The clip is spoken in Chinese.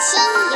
心